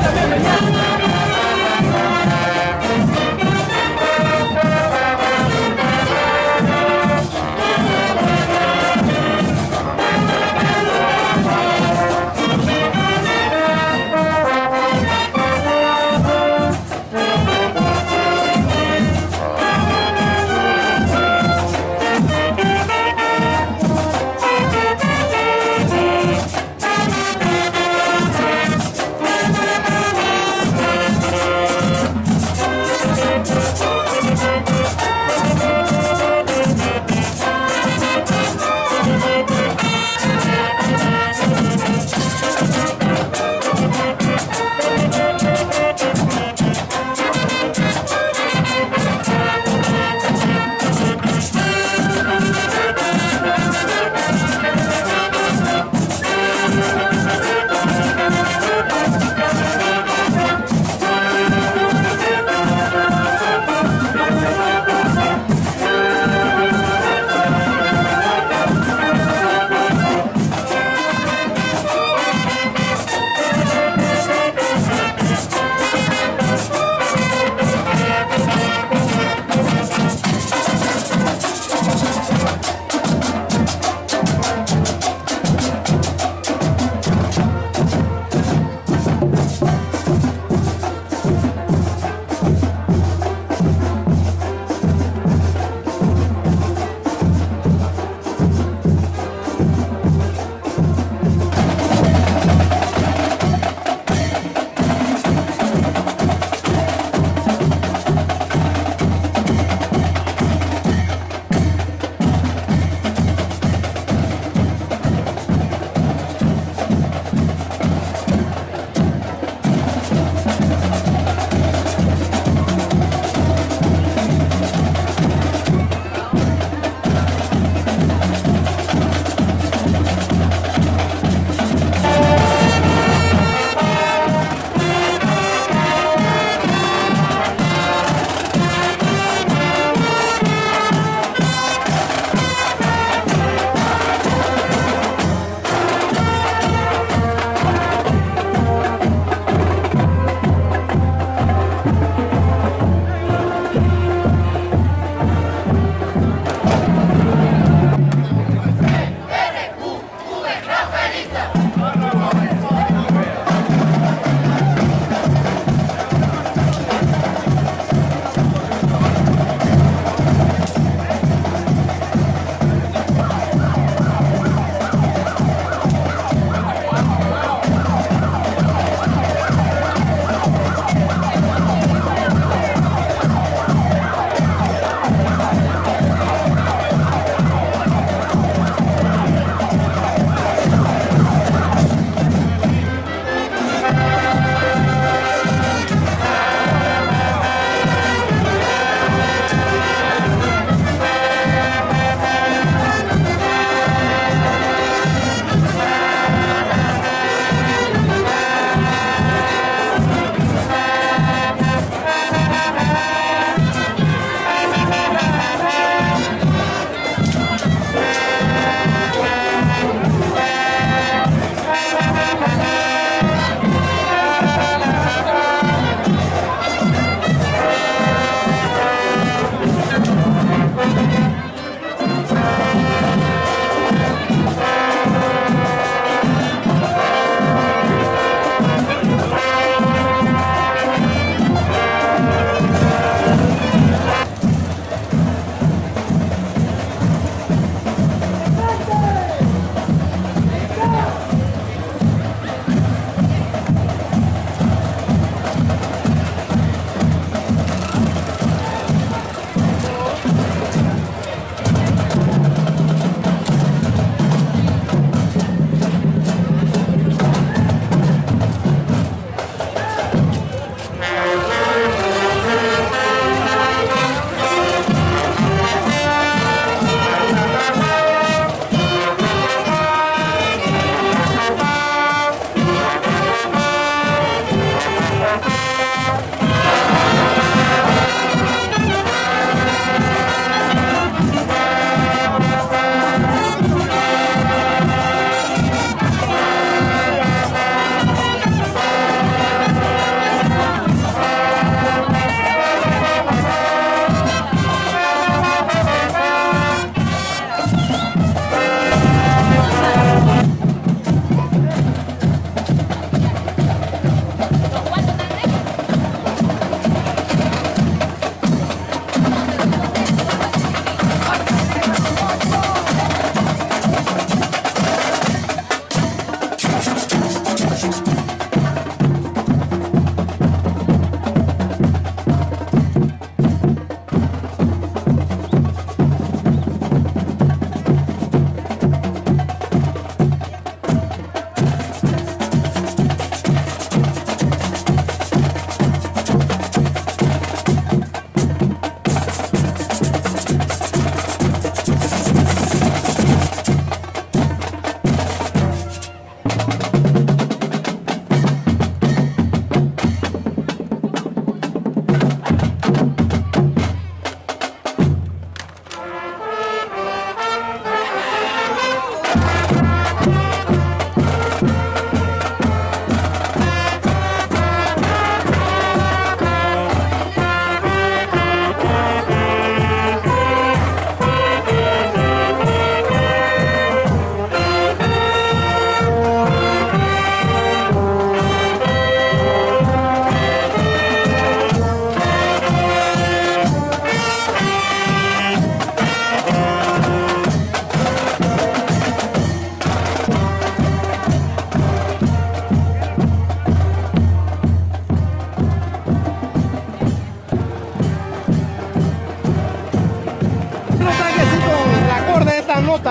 da minha manhã.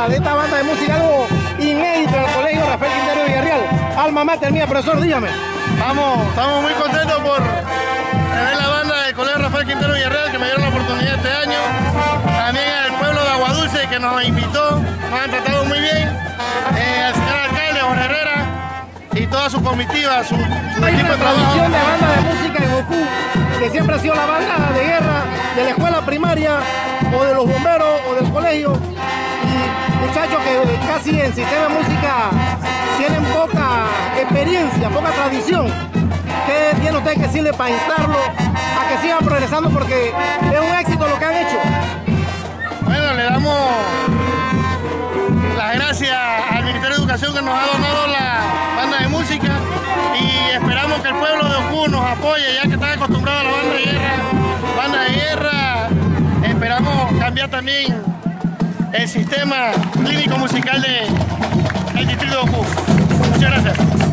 de esta banda de música, algo inédito en el colegio Rafael Quintero Villarreal. Alma mater mía, profesor, dígame. Estamos, estamos muy contentos por tener la banda del colegio Rafael Quintero Villarreal que me dieron la oportunidad este año. También al pueblo de Aguadulce que nos invitó, nos han tratado muy bien. Eh, señor alcalde, Jorge Herrera y toda su comitiva, su, equipo una de trabajo. de banda de música en Goku, que siempre ha sido la banda de guerra de la escuela primaria o de los bomberos o del colegio, Muchachos que casi en sistema de música tienen poca experiencia, poca tradición. ¿Qué tiene usted que decirle para instarlo a que sigan progresando? Porque es un éxito lo que han hecho. Bueno, le damos las gracias al Ministerio de Educación que nos ha donado la banda de música y esperamos que el pueblo de Ocu nos apoye ya que están acostumbrados a la banda de guerra. Banda de guerra, esperamos cambiar también el sistema clínico musical del distrito de Ocu. Muchas gracias.